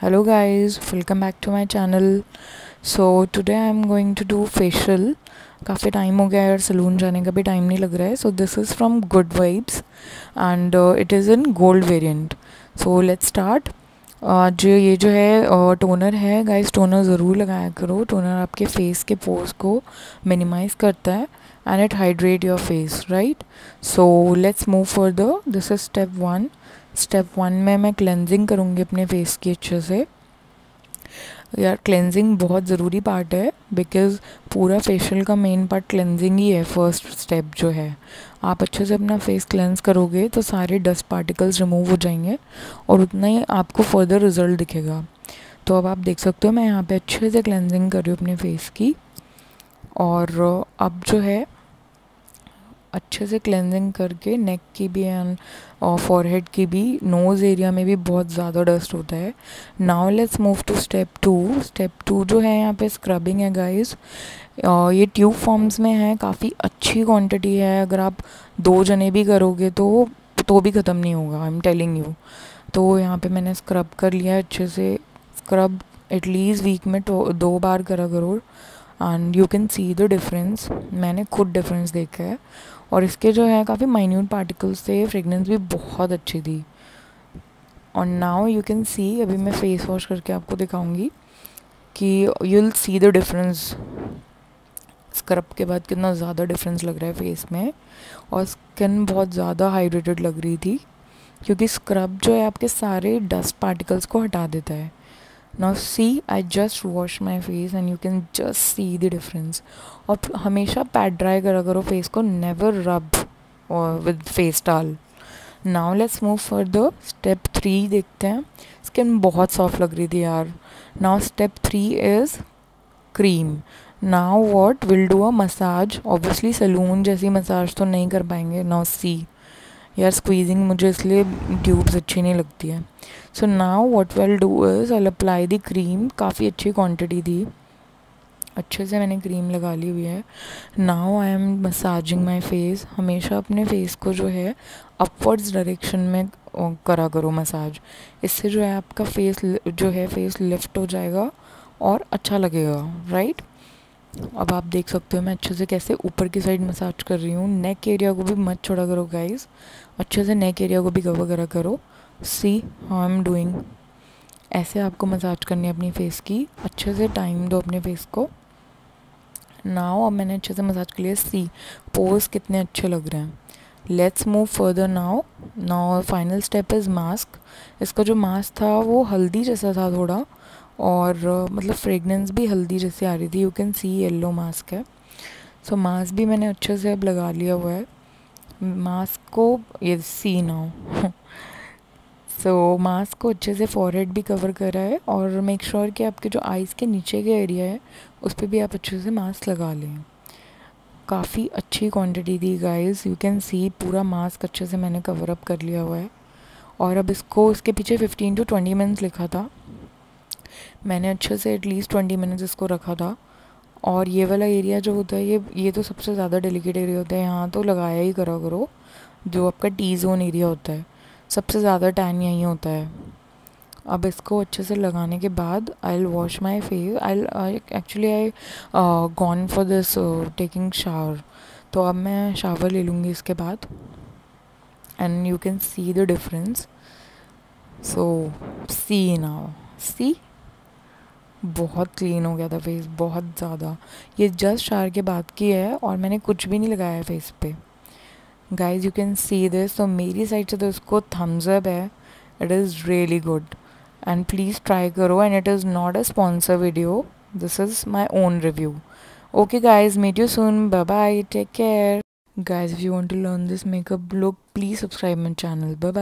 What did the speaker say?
hello guys. Welcome back to my channel. So today i'm going to do facial. काफ़ी time हो गया यार salon जाने का भी टाइम नहीं लग रहा है। So this is from good vibes and it is in gold variant so let's start जो ये जो है टोनर uh, है। गाइस टोनर ज़रूर लगाया करो। टोनर आपके फेस के पोर्स को मिनिमाइज़ करता है and it hydrate your face right so let's move further this is step one step one में मैं क्लेंजिंग करूँगी अपने फेस की अच्छे से। यार क्लेंजिंग बहुत ज़रूरी पार्ट है बिकॉज़ पूरा फेशियल का मेन पार्ट क्लेंजिंग ही है फ़र्स्ट स्टेप जो है। आप अच्छे से अपना फेस क्लेंस करोगे तो सारे डस्ट पार्टिकल्स रिमूव हो जाएँगे, और उतना ही आपको फर्दर रिज़ल्ट दिखेगा। तो अब आप देख सकते हो, मैं यहाँ पे अच्छे से क्लेंजिंग कर रही हूँ अपने फेस की, और अब जो है अच्छे से क्लेंजिंग करके नेक की भी एंड और फॉरहेड की भी नोज़ एरिया में भी बहुत ज़्यादा डस्ट होता है। Now let's move to step two step two जो है यहाँ पे स्क्रबिंग है गाइस ये ट्यूब फॉर्म्स में है, काफ़ी अच्छी क्वांटिटी है। अगर आप दो जने भी करोगे तो तो भी ख़त्म नहीं होगा आई एम टेलिंग यू तो यहाँ पे मैंने स्क्रब कर लिया अच्छे से। स्क्रब एटलीस्ट वीक में तो दो बार करा करो। And you can see the difference मैंने खुद डिफरेंस देखा है। और इसके जो है, काफ़ी माइन्यूट पार्टिकल्स थे। फ्रेगनेंस भी बहुत अच्छी थी। और नाउ यू कैन सी अभी मैं फेस वॉश करके आपको दिखाऊँगी कि you will see the difference scrub के बाद कितना ज़्यादा डिफरेंस लग रहा है फेस में। और स्किन बहुत ज़्यादा हाइड्रेटेड लग रही थी। क्योंकि स्क्रब जो है, आपके सारे डस्ट पार्टिकल्स को हटा देता है। Now see I just wash my face and you can just see the difference और हमेशा पैड ड्राई करा करो फेस को never rub with face towel now let's move for the step three देखते हैं. स्किन बहुत सॉफ्ट लग रही थी यार. Now step three is cream now what will do a massage obviously salon जैसी मसाज तो नहीं कर पाएँगे. नाउ सी यार स्क्वीजिंग मुझे इसलिए ट्यूब्स अच्छी नहीं लगती है। So now what we'll do is I apply the cream काफ़ी अच्छी क्वांटिटी थी। अच्छे से मैंने क्रीम लगा ली हुई है। Now I am massaging my face हमेशा अपने फेस को जो है अपवर्ड्स डायरेक्शन में करा करो मसाज इससे जो है आपका फेस जो है फेस लिफ्ट हो जाएगा और अच्छा लगेगा राइट अब आप देख सकते हो मैं अच्छे से कैसे ऊपर की साइड मसाज कर रही हूँ। नेक एरिया को भी मत छोड़ा करो गाइस अच्छे से नेक एरिया को भी कवर करा करो। See how I am doing ऐसे आपको मसाज करनी है अपनी फेस की। अच्छे से टाइम दो अपने फेस को। नाउ अब मैंने अच्छे से मसाज कर लिया। सी पोज कितने अच्छे लग रहे हैं। Let's move further now now final step is mask इसका जो मास्क था वो हल्दी जैसा था थोड़ा। और मतलब फ्रेगनेंस भी हल्दी जैसे आ रही थी you can see yellow mask है। सो मास्क भी मैंने अच्छे से अब लगा लिया हुआ है। मास्क को ये सी नाउ सो मास्क को अच्छे से फॉरहेड भी कवर करा है और मेक श्योर sure कि आपके जो आइज़ के नीचे का एरिया है, उस पर भी आप अच्छे से मास्क लगा लें। काफ़ी अच्छी क्वांटिटी थी गाइस यू कैन सी पूरा मास्क अच्छे से मैंने कवर अप कर लिया हुआ है। और अब इसको, इसके पीछे 15 टू 20 मिनट्स लिखा था। मैंने अच्छे से एटलीस्ट ट्वेंटी मिनट्स इसको रखा था। और ये वाला एरिया जो होता है, ये ये तो सबसे ज़्यादा डेलिकेट एरिया होता है। यहाँ तो लगाया ही करा करो, जो आपका टी जोन एरिया होता है। सबसे ज़्यादा टैन यहीं होता है। अब इसको अच्छे से लगाने के बाद I'll wash my face I actually I gone for this taking shower तो अब मैं शावर ले लूँगी इसके बाद। And you can see the difference so see now see बहुत क्लीन हो गया था फेस बहुत ज़्यादा। ये जस्ट शार के बाद की है और मैंने कुछ भी नहीं लगाया है फेस पे। Guys you can see this तो मेरी साइड से तो इसको थम्स अप है। It is really good and please try करो and it is not a sponsor video this is my own review okay guys meet you soon bye bye take care guys, if you want to learn this makeup look, please subscribe my channel. Bye